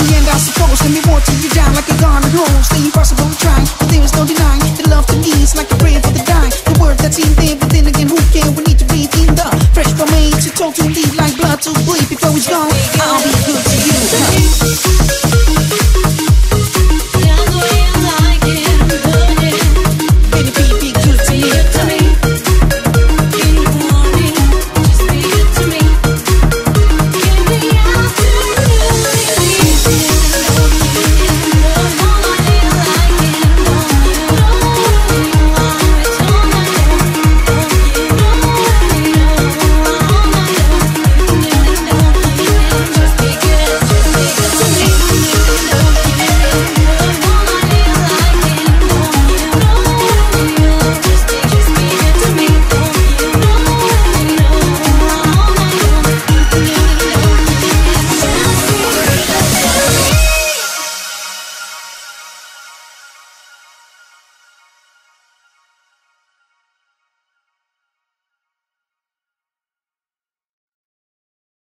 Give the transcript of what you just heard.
the end, I suppose. Let me water you down like a garden hose. The impossible to try, but there is no denying. The love to me is like a prayer for the dying. The word that's in there, but then again, who care? We need to breathe in the fresh from me To told to leave like blood to bleed before it's gone. I'll be.